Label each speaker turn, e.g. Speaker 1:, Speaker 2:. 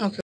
Speaker 1: Okay.